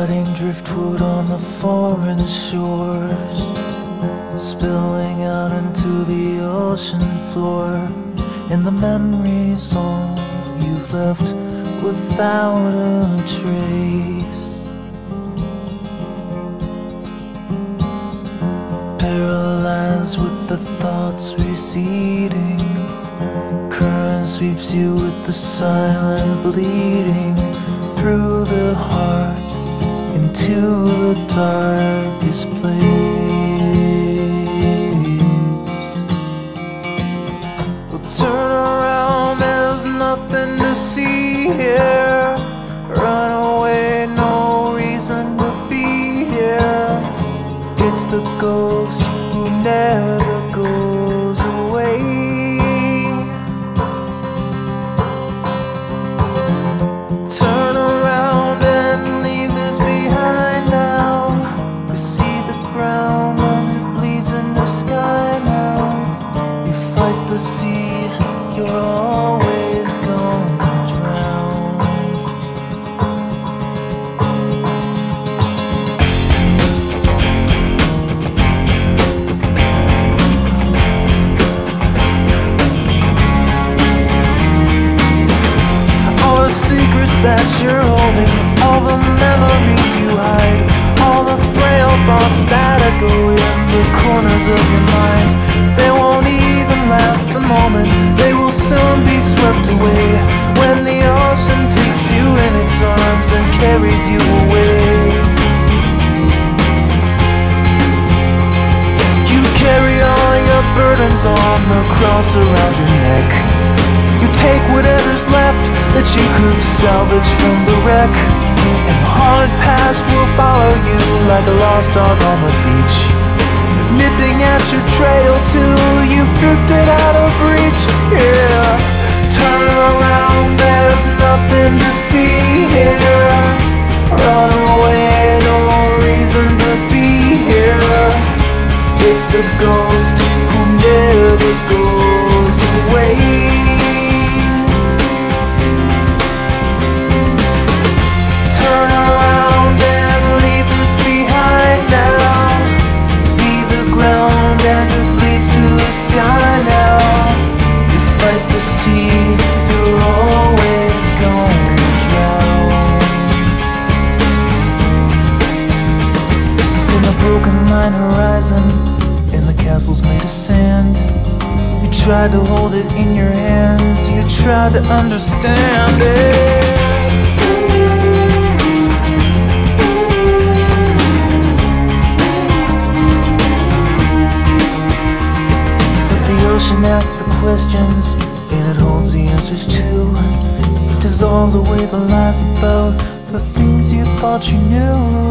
Rotting driftwood on the foreign shores Spilling out into the ocean floor. And the memories all you've left without a trace. Paralyzed with the thoughts receding Current sweeps you with the silent bleeding Through the heart turn around, there's nothing to see here. Run away, no reason to be here. It's the ghost who never goes that you're holding, all the memories you hide, all the frail thoughts that echo in the corners of your mind. They won't even last a moment, they will soon be swept away when the ocean takes you in its arms and carries you away. You carry all your burdens on the cross around your neck. You take whatever's left that you could salvage from the wreck. And the hard past will follow you like a lost dog on the beach. Nipping at your trail till you've drifted out of reach. Yeah. Turn around, there's nothing to see here. Run away, no reason to be here. It's the ghost horizon, in the castles made of sand. You tried to hold it in your hands, you tried to understand it. But the ocean asks the questions, and it holds the answers too. It dissolves away the lies about the things you thought you knew.